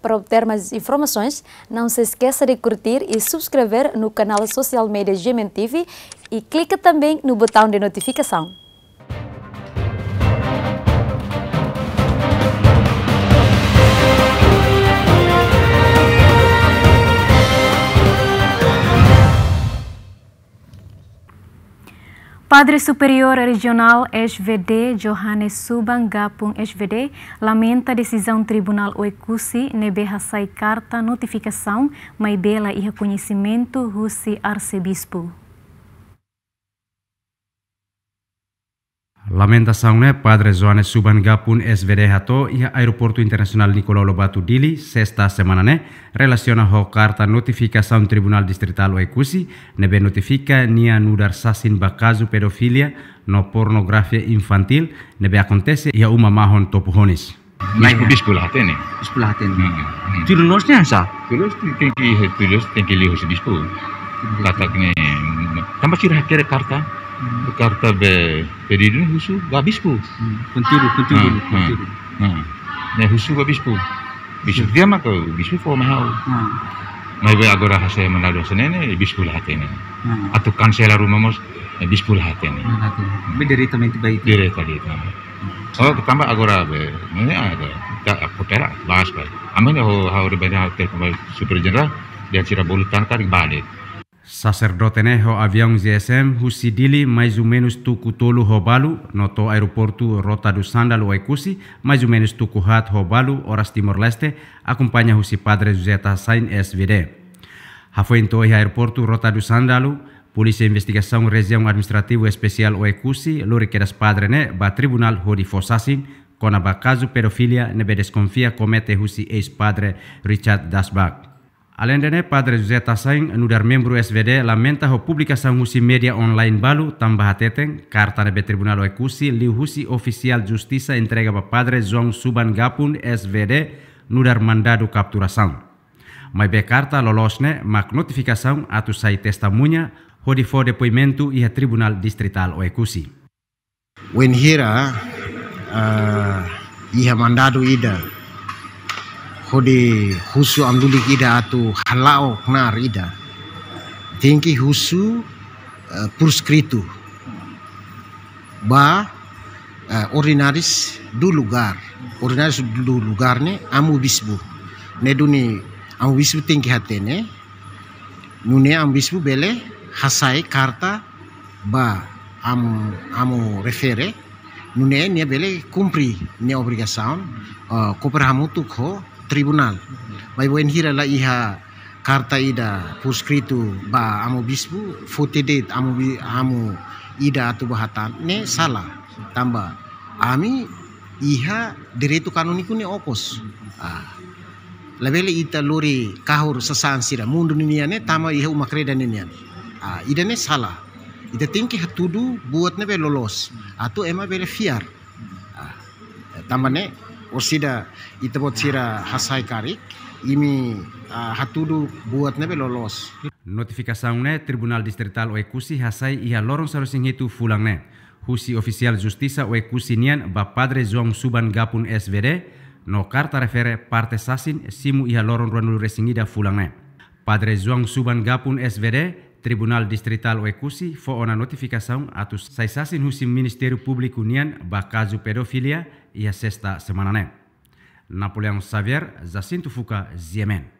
Para obter mais informações, não se esqueça de curtir e subscrever no canal social media GMN TV e clique também no botão de notificação. Padre Superior Regional SVD Johannes Subang Gapung SVD lamenta decisão Tribunal Oikusi nebe hasai carta notificação mai bela e reconhecimento Russi Arcebispo. Lamentação Padre Johannes Suban Gapun SVD hato ia Aeroporto Internacional Nicolau Lobato Dili sexta semana ne relaciona ho carta notificação Tribunal Distrital Oekusi nebe notifica nia nudar sasin bakazu pedofilia no pornografia infantil nebe acontece ia uma mahon topuhonis. Bispo lá tem, Bispo lá tem. Tiro nós tem asa. Terus tem que terus tem que lihat bispo. Kata kene tambah cirah kere karta. Karta be pedido husu babispo. Contigo, contigo, Ah, contigo. Ah. Ne husu babispo. Bispo dia mah ke bispo for mahal. Ah, Mai be agora hase manado senene bispo lah tene. ah. Atau kansela rumah mos bispo lah tene. Ah, natin. May diretamente ba ito? Dire tadi itu. Oh, tambah agora be. Ini ada. Tak potera bahas ba. Amin ho ha ore benda hotel kembali super general dia tira bolu tangkar balik. Sacerdote ho avião GSM husidili mais ou menos tuku tolu ho balu no to aeroporto Rota do Sandal Waikusi mais ou menos tuku hat ho balu horas Timor Leste acompanha husi Padre José Tassain SVD. Hafo to aeroporto Rota do Sandalu Polícia Investigação Região Administrativo Especial Oekusi, lori kedas padre ne ba tribunal hodi fosasin kona ba caso pedofilia nebe desconfia comete husi ex-padre Richard Dasbach. Além de Padre José Tassain, nudar membro SVD, lamenta ho publicação husi media online balu tambah teteng, carta nebe tribunal oekusi, liu husi oficial justiça entrega ba Padre João Suban Gapun SVD, nudar mandado capturação. Mai be carta lolosne mak notificação atu sai testemunha hodi fo depoimento iha tribunal distrital oekusi. when hira uh, iha mandado ida hode husu amdulik ida atu halao knar ida. Tingki husu uh, purscrito ba uh, ordinaris du lugar. Ordinaris du lugar ne amu bisbu. Ne duni amu bisbu tingki hatene nune amu bisbu bele hasai karta ba am amo refere. Nune ne bele cumpri ne obrigação uh, cooperamu tu ko tribunal. Vai buen hira la iha carta ida por escrito ba amo bispo fotedet amo bi- amo ida tu bahatan. Ne salah tamba. Ami iha direito kanuniku ne opos ah. Labele ita lori kahur sasan sira. Mundu ne tama iha umakreda ne ah ida ne salah. Ita tingki hatudu buat ne be lolos. Atau ema bele fiar. Ah. Tambane osida ita bot sira hasai karik imi hatudu buat ne be lolos Notificação ne Tribunal Distrital Oekusi hasai iha lorong fulang ne. Husi Oficial Justiça Oekusi nian ba Padre João Suban Gapun SVD no karta refere parte sasin simu iha lorong ruanul resingida fulang ne. Padre João Suban Gapun SVD Tribunal Distrital Oekusi fo ona notificação atus sai sasin husi Ministério Público nian ba caso pedofilia iha sexta semana ne. Napoleão Xavier, Jacinto Fuca, Ziemen.